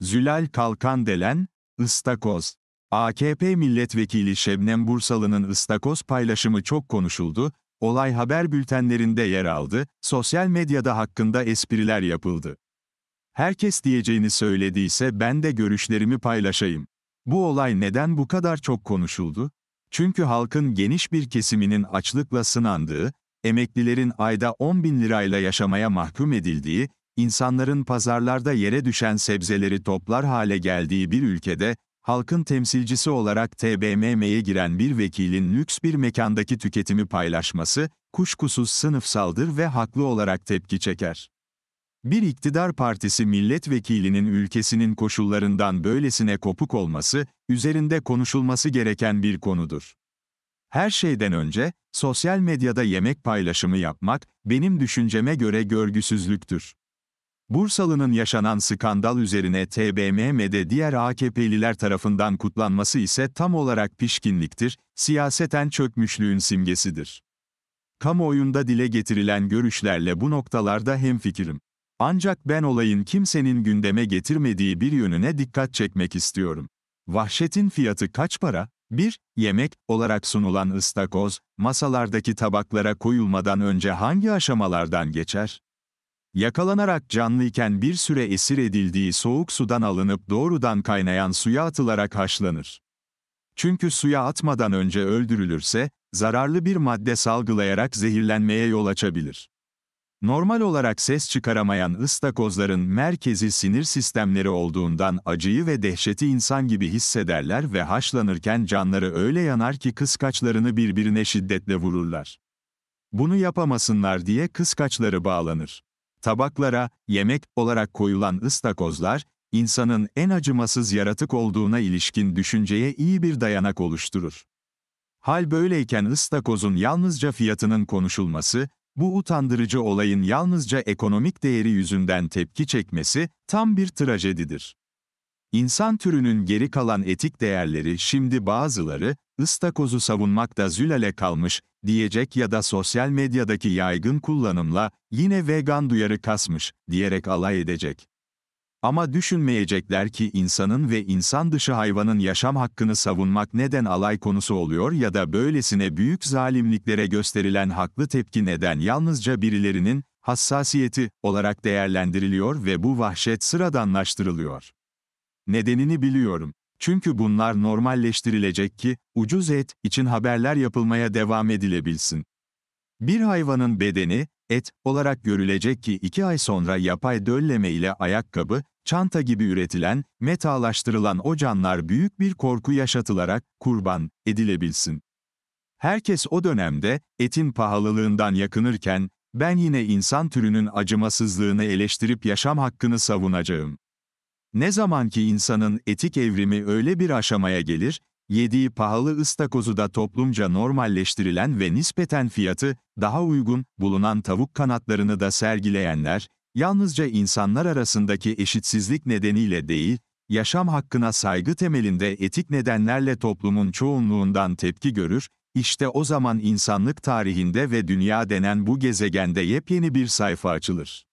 Zülal Kalkandelen, ıstakoz. AKP milletvekili Şebnem Bursalı'nın ıstakoz paylaşımı çok konuşuldu, olay haber bültenlerinde yer aldı, sosyal medyada hakkında espriler yapıldı. Herkes diyeceğini söylediyse ben de görüşlerimi paylaşayım. Bu olay neden bu kadar çok konuşuldu? Çünkü halkın geniş bir kesiminin açlıkla sınandığı, emeklilerin ayda 10 bin lirayla yaşamaya mahkum edildiği, insanların pazarlarda yere düşen sebzeleri toplar hale geldiği bir ülkede, halkın temsilcisi olarak TBMM'ye giren bir vekilin lüks bir mekandaki tüketimi paylaşması, kuşkusuz sınıfsaldır ve haklı olarak tepki çeker. Bir iktidar partisi milletvekilinin ülkesinin koşullarından böylesine kopuk olması, üzerinde konuşulması gereken bir konudur. Her şeyden önce, sosyal medyada yemek paylaşımı yapmak, benim düşünceme göre görgüsüzlüktür. Bursalı'nın yaşanan skandal üzerine TBMM'de diğer AKP'liler tarafından kutlanması ise tam olarak pişkinliktir, siyaseten çökmüşlüğün simgesidir. Kamuoyunda dile getirilen görüşlerle bu noktalarda hemfikirim. Ancak ben olayın kimsenin gündeme getirmediği bir yönüne dikkat çekmek istiyorum. Vahşetin fiyatı kaç para? 1. Yemek olarak sunulan ıstakoz, masalardaki tabaklara koyulmadan önce hangi aşamalardan geçer? Yakalanarak canlıyken bir süre esir edildiği soğuk sudan alınıp doğrudan kaynayan suya atılarak haşlanır. Çünkü suya atmadan önce öldürülürse, zararlı bir madde salgılayarak zehirlenmeye yol açabilir. Normal olarak ses çıkaramayan ıstakozların merkezi sinir sistemleri olduğundan acıyı ve dehşeti insan gibi hissederler ve haşlanırken canları öyle yanar ki kıskaçlarını birbirine şiddetle vururlar. Bunu yapamasınlar diye kıskaçları bağlanır. Tabaklara, yemek olarak koyulan ıstakozlar, insanın en acımasız yaratık olduğuna ilişkin düşünceye iyi bir dayanak oluşturur. Hal böyleyken ıstakozun yalnızca fiyatının konuşulması, bu utandırıcı olayın yalnızca ekonomik değeri yüzünden tepki çekmesi, tam bir trajedidir. İnsan türünün geri kalan etik değerleri şimdi bazıları, ıstakozu savunmakta zülale kalmış, diyecek ya da sosyal medyadaki yaygın kullanımla, yine vegan duyarı kasmış, diyerek alay edecek. Ama düşünmeyecekler ki insanın ve insan dışı hayvanın yaşam hakkını savunmak neden alay konusu oluyor ya da böylesine büyük zalimliklere gösterilen haklı tepki neden yalnızca birilerinin hassasiyeti olarak değerlendiriliyor ve bu vahşet sıradanlaştırılıyor. Nedenini biliyorum. Çünkü bunlar normalleştirilecek ki, ucuz et için haberler yapılmaya devam edilebilsin. Bir hayvanın bedeni, et olarak görülecek ki iki ay sonra yapay dölleme ile ayakkabı, çanta gibi üretilen, metalaştırılan o canlar büyük bir korku yaşatılarak kurban edilebilsin. Herkes o dönemde etin pahalılığından yakınırken ben yine insan türünün acımasızlığını eleştirip yaşam hakkını savunacağım. Ne zaman ki insanın etik evrimi öyle bir aşamaya gelir, yediği pahalı ıstakozu da toplumca normalleştirilen ve nispeten fiyatı daha uygun bulunan tavuk kanatlarını da sergileyenler, yalnızca insanlar arasındaki eşitsizlik nedeniyle değil, yaşam hakkına saygı temelinde etik nedenlerle toplumun çoğunluğundan tepki görür, işte o zaman insanlık tarihinde ve dünya denen bu gezegende yepyeni bir sayfa açılır.